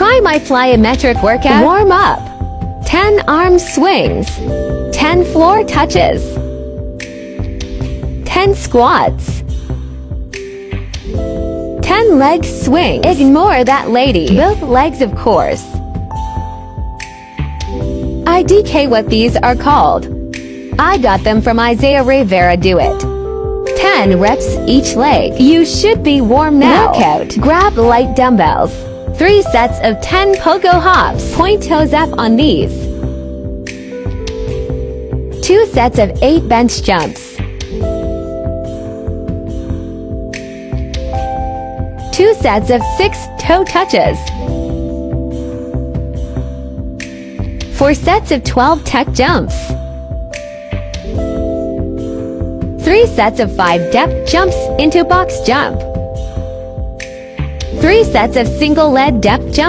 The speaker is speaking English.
Try my plyometric workout. Warm up. 10 arm swings. 10 floor touches. 10 squats. 10 leg swings. Ignore that lady. Both legs, of course. IDK what these are called. I got them from Isaiah Rivera Do It. 10 reps each leg. You should be warm now. Workout. Grab light dumbbells. 3 sets of 10 pogo hops. Point toes up on these. 2 sets of 8 bench jumps. 2 sets of 6 toe touches. 4 sets of 12 tuck jumps. 3 sets of 5 depth jumps into box jump. 3 sets of single leg depth jump